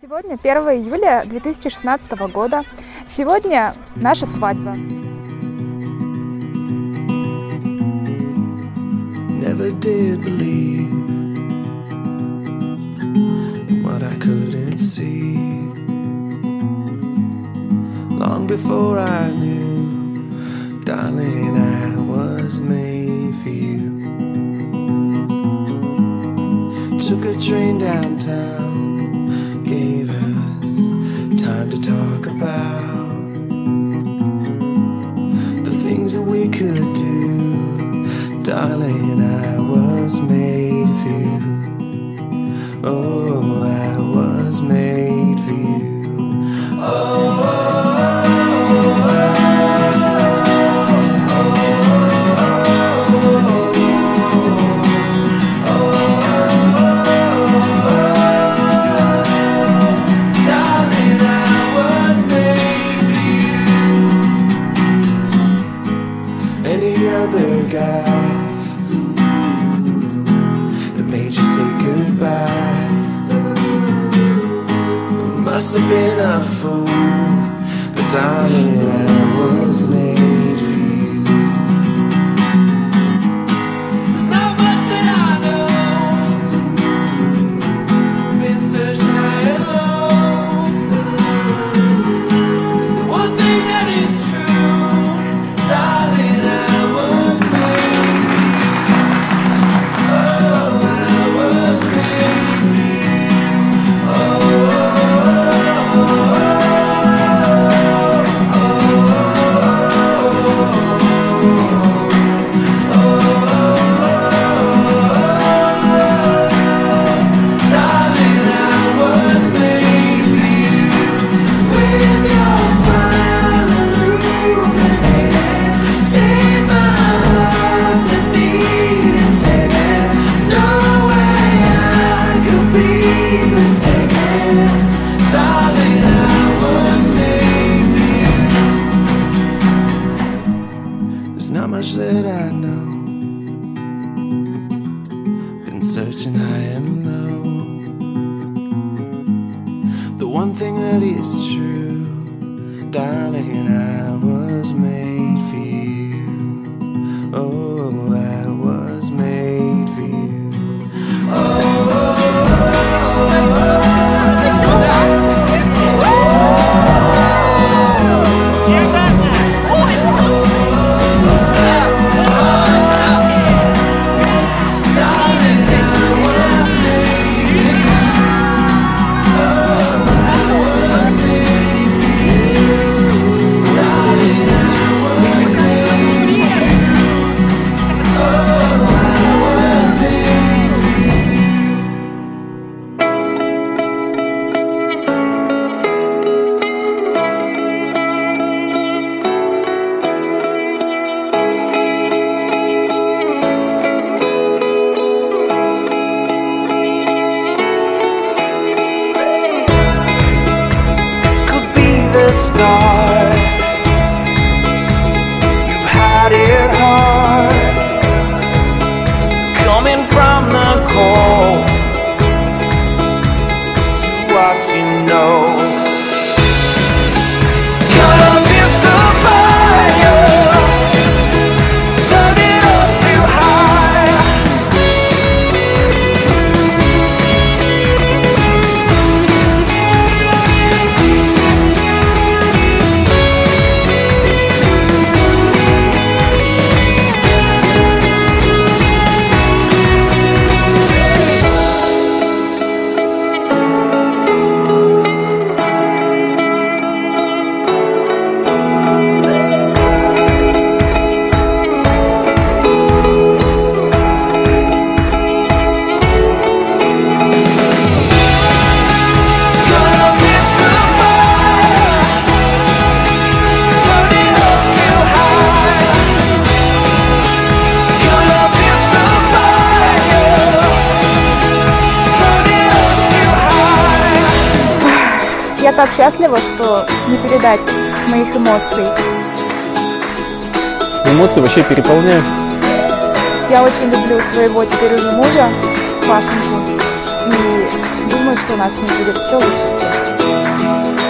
Сегодня 1 июля 2016 года. Сегодня наша свадьба. Never did believe what I couldn't see. Long before I knew, darling, I was made for you. Took a train downtown. gave us time to talk about the things that we could do. Darling, I was made for you. Oh, I was made for you. Oh. any other guy that made you say goodbye. must have been a fool, but darling, I was made. There's not much that I know. Been searching high and low. The one thing that is true, darling, I was made. так счастлива, что не передать моих эмоций. Эмоции вообще переполняют. Я очень люблю своего теперь уже мужа, Пашеньку, и думаю, что у нас не будет все лучше всех.